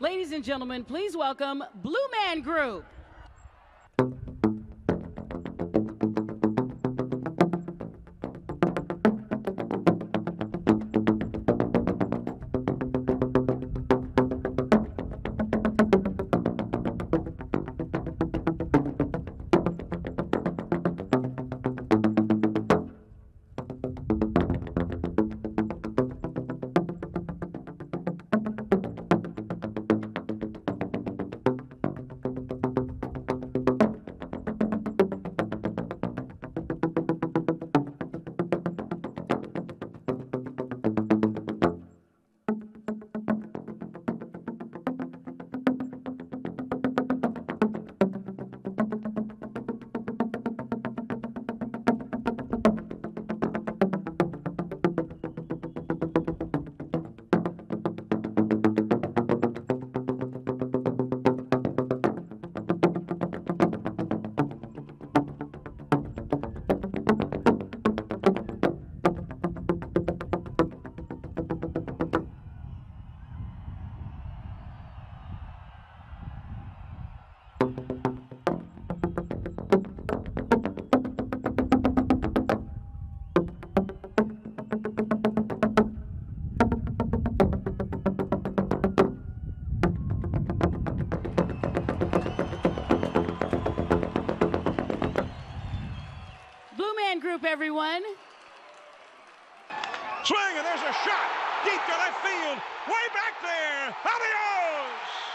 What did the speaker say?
Ladies and gentlemen, please welcome Blue Man Group. Everyone. Swing, and there's a shot deep to left field, way back there. Adios!